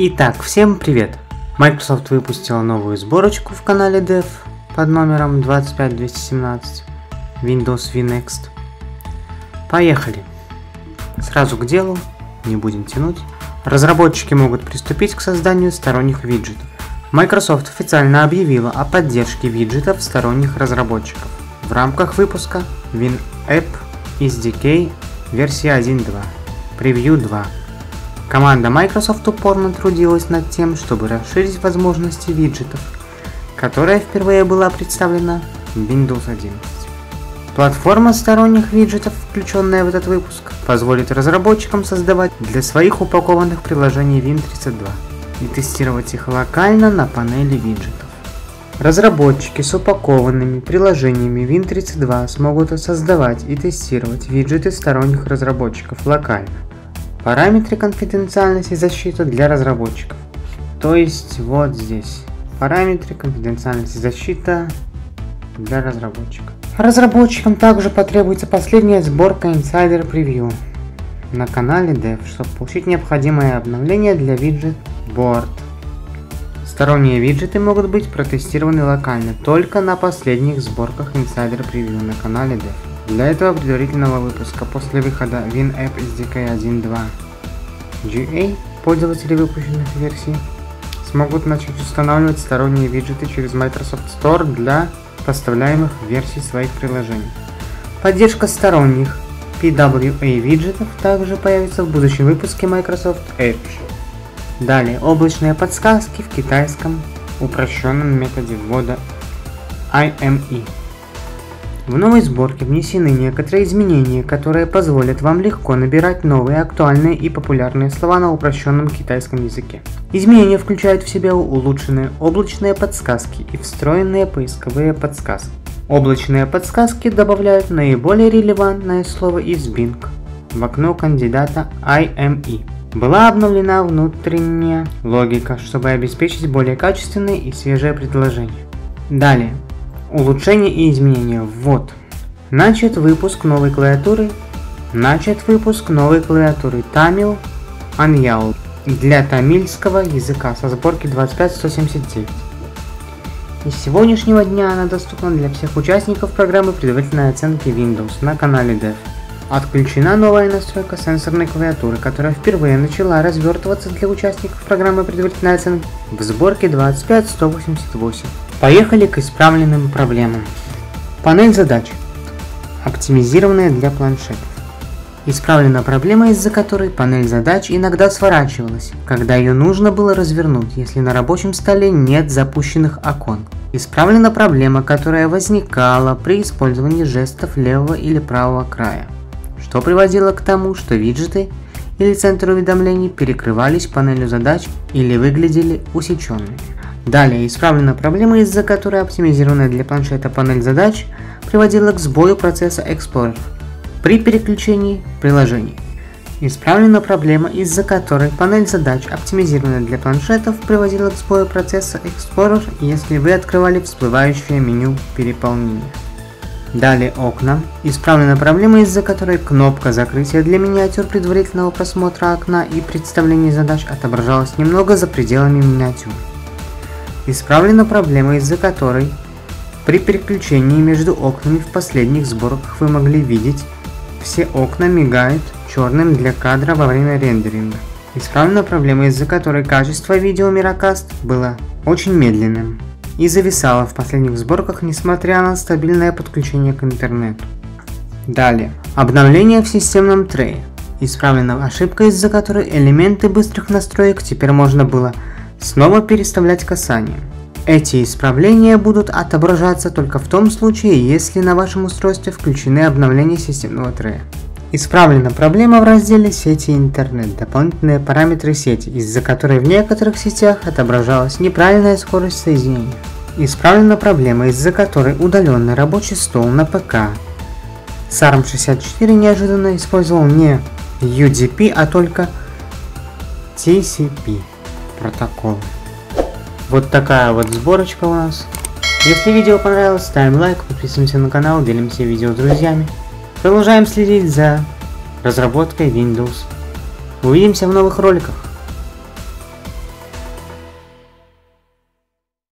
Итак, всем привет! Microsoft выпустила новую сборочку в канале Dev под номером 25217 Windows VNext. Поехали! Сразу к делу, не будем тянуть. Разработчики могут приступить к созданию сторонних виджетов. Microsoft официально объявила о поддержке виджетов сторонних разработчиков в рамках выпуска WinApp SDK версия 1.2, Preview 2 Команда Microsoft упорно трудилась над тем, чтобы расширить возможности виджетов, которая впервые была представлена в Windows 11. Платформа сторонних виджетов, включенная в этот выпуск, позволит разработчикам создавать для своих упакованных приложений Win32 и тестировать их локально на панели виджетов. Разработчики с упакованными приложениями Win32 смогут создавать и тестировать виджеты сторонних разработчиков локально, Параметры конфиденциальности защиты для разработчиков. То есть вот здесь. Параметры конфиденциальности защита для разработчиков. Разработчикам также потребуется последняя сборка Insider Preview на канале Dev, чтобы получить необходимое обновление для виджет Board. Сторонние виджеты могут быть протестированы локально только на последних сборках Insider Preview на канале Dev. Для этого предварительного выпуска после выхода WinApp SDK 1.2 GA пользователи выпущенных версий смогут начать устанавливать сторонние виджеты через Microsoft Store для поставляемых версий своих приложений. Поддержка сторонних PWA виджетов также появится в будущем выпуске Microsoft Edge. Далее, облачные подсказки в китайском упрощенном методе ввода IME. В новой сборке внесены некоторые изменения, которые позволят вам легко набирать новые актуальные и популярные слова на упрощенном китайском языке. Изменения включают в себя улучшенные облачные подсказки и встроенные поисковые подсказки. Облачные подсказки добавляют наиболее релевантное слово из Bing в окно кандидата IME. Была обновлена внутренняя логика, чтобы обеспечить более качественные и свежие предложения. Далее, Улучшение и изменения. Вот. Начат выпуск новой клавиатуры. Начат выпуск новой клавиатуры Tamil Anyal для тамильского языка со сборки 25179. И с сегодняшнего дня она доступна для всех участников программы предварительной оценки Windows на канале Dev. Отключена новая настройка сенсорной клавиатуры, которая впервые начала развертываться для участников программы предварительной оценки в сборке 25188. Поехали к исправленным проблемам. Панель задач. Оптимизированная для планшетов. Исправлена проблема, из-за которой панель задач иногда сворачивалась, когда ее нужно было развернуть, если на рабочем столе нет запущенных окон. Исправлена проблема, которая возникала при использовании жестов левого или правого края, что приводило к тому, что виджеты или центр уведомлений перекрывались панелью задач или выглядели усеченными. Далее исправлена проблема, из-за которой оптимизированная для планшета панель задач приводила к сбою процесса Explorer при переключении приложений. Исправлена проблема, из-за которой панель задач, оптимизированная для планшетов, приводила к сбою процесса Explorer, если вы открывали всплывающее меню переполнения. Далее окна. Исправлена проблема, из-за которой кнопка закрытия для миниатюр предварительного просмотра окна и представления задач отображалась немного за пределами миниатюр. Исправлена проблема, из-за которой при переключении между окнами в последних сборках вы могли видеть, все окна мигают черным для кадра во время рендеринга. Исправлена проблема, из-за которой качество видео Miracast было очень медленным и зависало в последних сборках, несмотря на стабильное подключение к интернету. Далее. Обновление в системном трее. Исправлена ошибка, из-за которой элементы быстрых настроек теперь можно было Снова переставлять касание. Эти исправления будут отображаться только в том случае, если на вашем устройстве включены обновления системного трея. Исправлена проблема в разделе «Сети интернет» дополнительные параметры сети, из-за которой в некоторых сетях отображалась неправильная скорость соединения. Исправлена проблема, из-за которой удаленный рабочий стол на ПК SARM64 неожиданно использовал не UDP, а только TCP протокол. Вот такая вот сборочка у нас. Если видео понравилось, ставим лайк, подписываемся на канал, делимся видео с друзьями. Продолжаем следить за разработкой Windows. Увидимся в новых роликах.